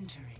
Injury.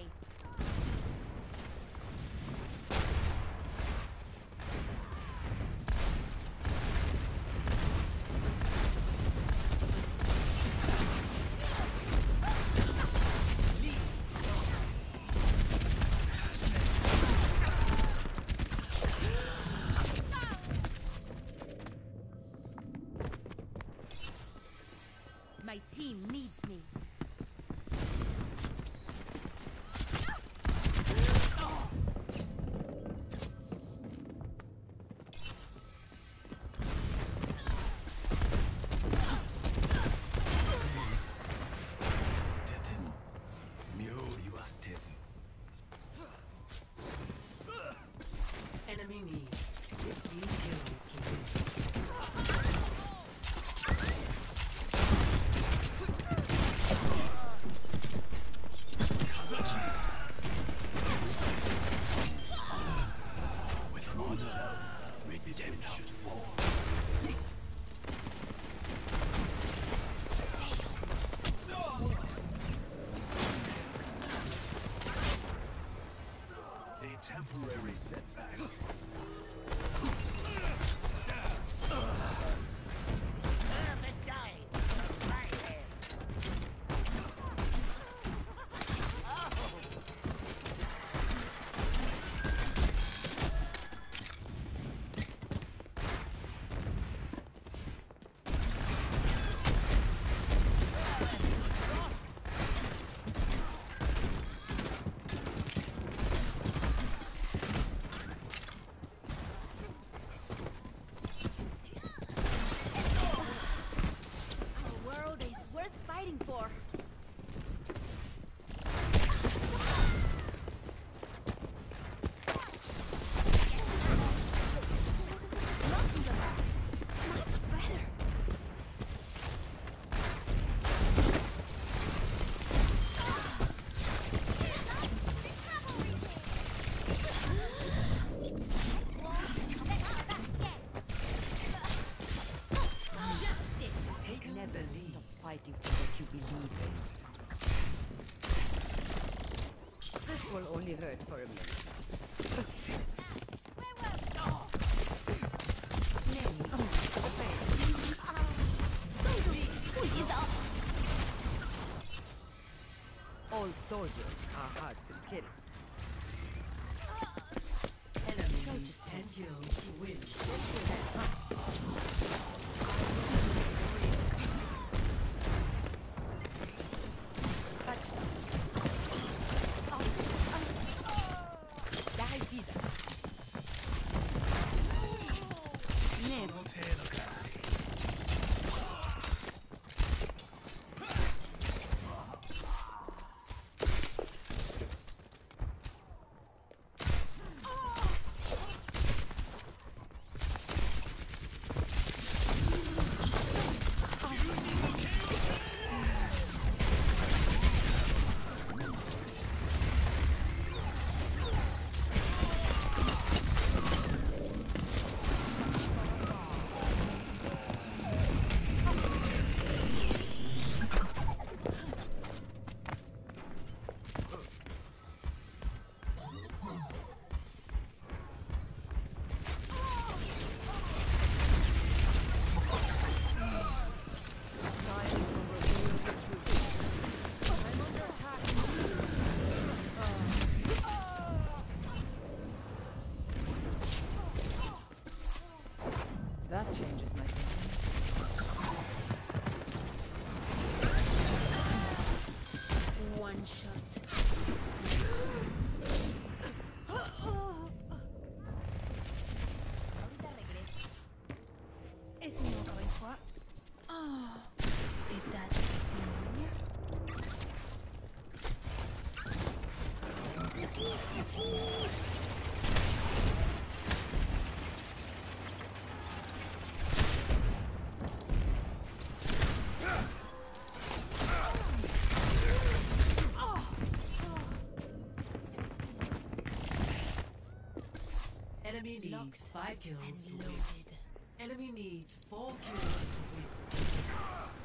way. will only hurt for a minute. Soldiers are hard to kill. Enemy needs five kills to win. Enemy needs four kills to win.